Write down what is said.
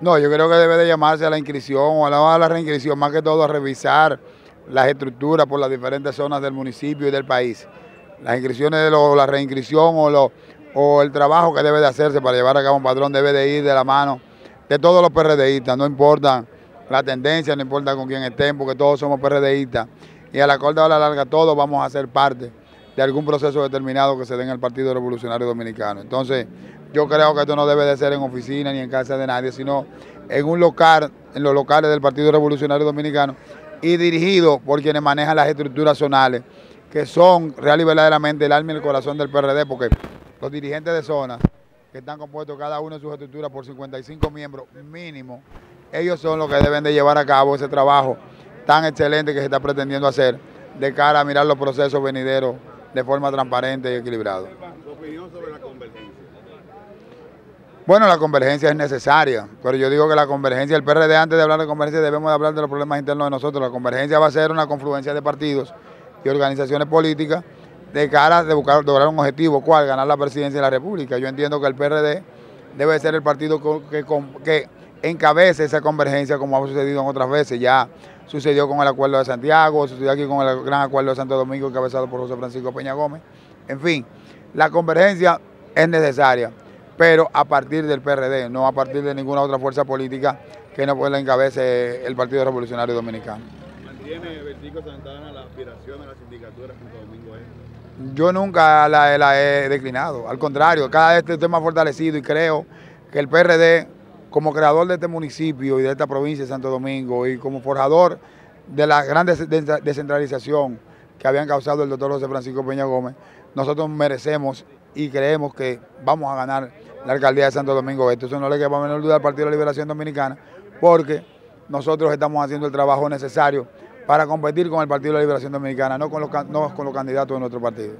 No, yo creo que debe de llamarse a la inscripción o a la, reinscripción, más que todo a revisar las estructuras por las diferentes zonas del municipio y del país. Las inscripciones, de la reinscripción o, o el trabajo que debe de hacerse para llevar a cabo un padrón debe de ir de la mano de todos los PRDistas, no importa la tendencia, no importa con quién estén, porque todos somos PRDistas. Y a la corta o a la larga todos vamos a ser parte de algún proceso determinado que se dé en el Partido Revolucionario Dominicano. Entonces, yo creo que esto no debe de ser en oficina ni en casa de nadie, sino en un local, en los locales del Partido Revolucionario Dominicano y dirigido por quienes manejan las estructuras zonales, que son real y verdaderamente el alma y el corazón del PRD, porque los dirigentes de zona, que están compuestos cada uno de sus estructuras por 55 miembros mínimo, ellos son los que deben de llevar a cabo ese trabajo tan excelente que se está pretendiendo hacer de cara a mirar los procesos venideros de forma transparente y equilibrada. ¿Su opinión sobre la convergencia? Bueno, la convergencia es necesaria, pero yo digo que la convergencia, el PRD antes de hablar de convergencia debemos de hablar de los problemas internos de nosotros. La convergencia va a ser una confluencia de partidos y organizaciones políticas de cara a buscar lograr un objetivo, ¿cuál? Ganar la presidencia de la República. Yo entiendo que el PRD debe ser el partido que, que encabece esa convergencia como ha sucedido en otras veces. Ya sucedió con el acuerdo de Santiago, sucedió aquí con el gran acuerdo de Santo Domingo encabezado por José Francisco Peña Gómez. En fin, la convergencia es necesaria, pero a partir del PRD, no a partir de ninguna otra fuerza política que no pueda encabece el Partido Revolucionario Dominicano. ¿Mantiene Vertico Santana la aspiración a la sindicatura Santo Domingo Este? Yo nunca la, la, he declinado, al contrario, cada vez estoy más fortalecido y creo que el PRD como creador de este municipio y de esta provincia de Santo Domingo y como forjador de la gran descentralización que habían causado el doctor José Francisco Peña Gómez, nosotros merecemos y creemos que vamos a ganar la alcaldía de Santo Domingo Este. Eso no le queda menor duda al Partido de la Liberación Dominicana, porque nosotros estamos haciendo el trabajo necesario para competir con el Partido de la Liberación Dominicana, no con los, no con los candidatos de nuestro partido.